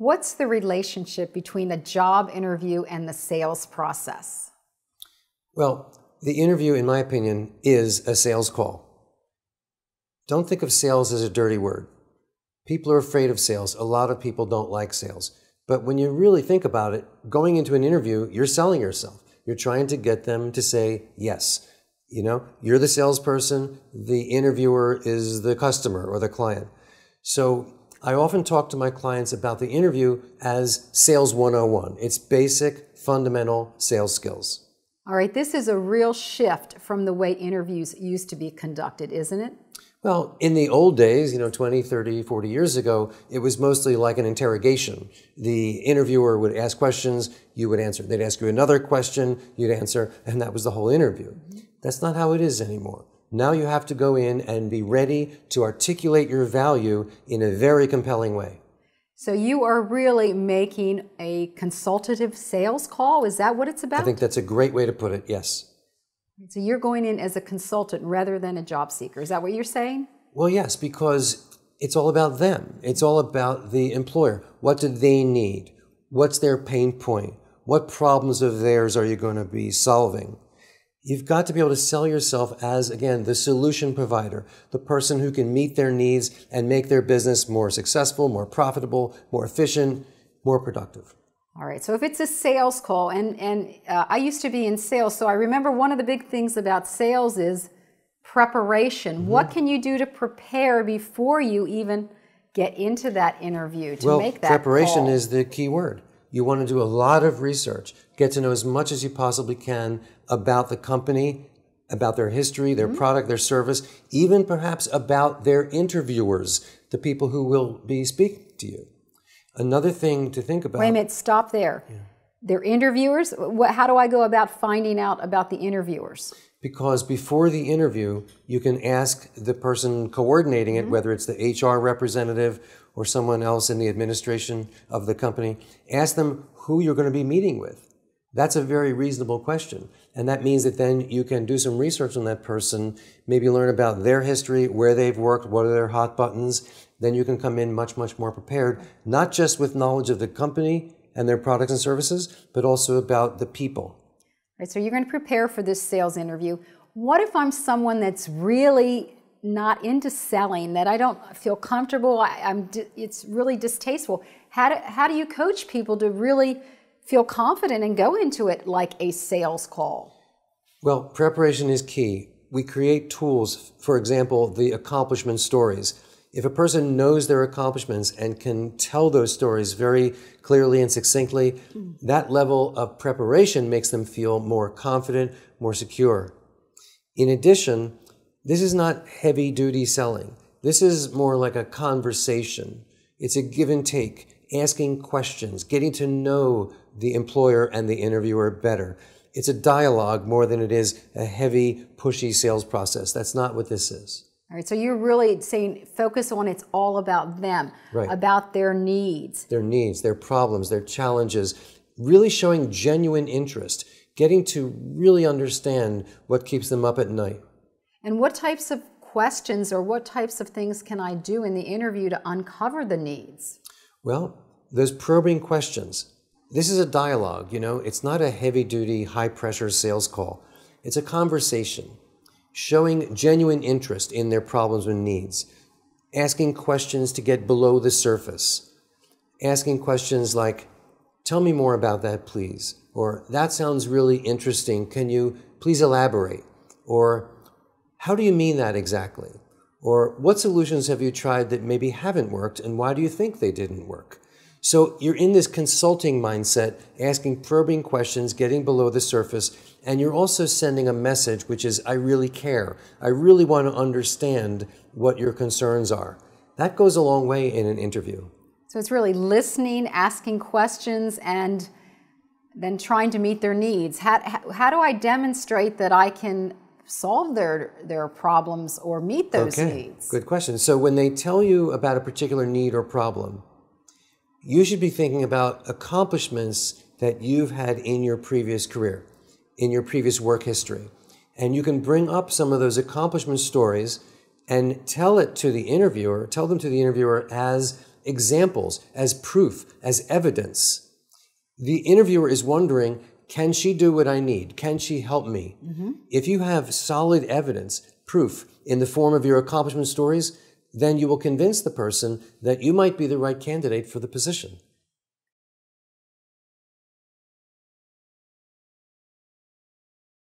What's the relationship between a job interview and the sales process? Well, the interview, in my opinion, is a sales call. Don't think of sales as a dirty word. People are afraid of sales. A lot of people don't like sales. But when you really think about it, going into an interview, you're selling yourself. You're trying to get them to say yes. You know, you're the salesperson, the interviewer is the customer or the client. So I often talk to my clients about the interview as sales 101. It's basic, fundamental sales skills. All right, this is a real shift from the way interviews used to be conducted, isn't it? Well, in the old days, you know, 20, 30, 40 years ago, it was mostly like an interrogation. The interviewer would ask questions, you would answer. They'd ask you another question, you'd answer, and that was the whole interview. Mm-hmm. That's not how it is anymore. Now you have to go in and be ready to articulate your value in a very compelling way. So you are really making a consultative sales call? Is that what it's about? I think that's a great way to put it, yes. So you're going in as a consultant rather than a job seeker. Is that what you're saying? Well, yes, because it's all about them. It's all about the employer. What do they need? What's their pain point? What problems of theirs are you going to be solving? You've got to be able to sell yourself as, again, the solution provider, the person who can meet their needs and make their business more successful, more profitable, more efficient, more productive. All right, so if it's a sales call, and, and uh, I used to be in sales, so I remember one of the big things about sales is preparation. Mm-hmm. What can you do to prepare before you even get into that interview to well, make that preparation call? is the key word. You want to do a lot of research, get to know as much as you possibly can about the company, about their history, their mm-hmm. product, their service, even perhaps about their interviewers, the people who will be speaking to you. Another thing to think about. Wait a minute, stop there. Yeah. They're interviewers. What, how do I go about finding out about the interviewers? Because before the interview, you can ask the person coordinating it, mm-hmm. whether it's the HR representative or someone else in the administration of the company, ask them who you're going to be meeting with. That's a very reasonable question. And that means that then you can do some research on that person, maybe learn about their history, where they've worked, what are their hot buttons. Then you can come in much, much more prepared, not just with knowledge of the company and their products and services, but also about the people. Right, so you're going to prepare for this sales interview. What if I'm someone that's really not into selling, that I don't feel comfortable, I, am it's really distasteful? How do, how do you coach people to really feel confident and go into it like a sales call? Well, preparation is key. We create tools, for example, the accomplishment stories. If a person knows their accomplishments and can tell those stories very clearly and succinctly, that level of preparation makes them feel more confident, more secure. In addition, this is not heavy duty selling. This is more like a conversation. It's a give and take, asking questions, getting to know the employer and the interviewer better. It's a dialogue more than it is a heavy, pushy sales process. That's not what this is. All right, so you're really saying focus on it's all about them, right. about their needs. Their needs, their problems, their challenges, really showing genuine interest, getting to really understand what keeps them up at night. And what types of questions or what types of things can I do in the interview to uncover the needs? Well, those probing questions, this is a dialogue, you know, it's not a heavy duty, high pressure sales call. It's a conversation, showing genuine interest in their problems and needs, asking questions to get below the surface, asking questions like, Tell me more about that, please. Or, That sounds really interesting. Can you please elaborate? Or, How do you mean that exactly? Or, What solutions have you tried that maybe haven't worked, and why do you think they didn't work? So you're in this consulting mindset, asking probing questions, getting below the surface, and you're also sending a message which is, I really care. I really want to understand what your concerns are. That goes a long way in an interview. So it's really listening, asking questions, and then trying to meet their needs. How, how, do I demonstrate that I can solve their, their problems or meet those okay. needs? Good question. So when they tell you about a particular need or problem, you should be thinking about accomplishments that you've had in your previous career, in your previous work history. And you can bring up some of those accomplishment stories and tell it to the interviewer, tell them to the interviewer as examples, as proof, as evidence. The interviewer is wondering can she do what I need? Can she help me? Mm-hmm. If you have solid evidence, proof in the form of your accomplishment stories, then you will convince the person that you might be the right candidate for the position.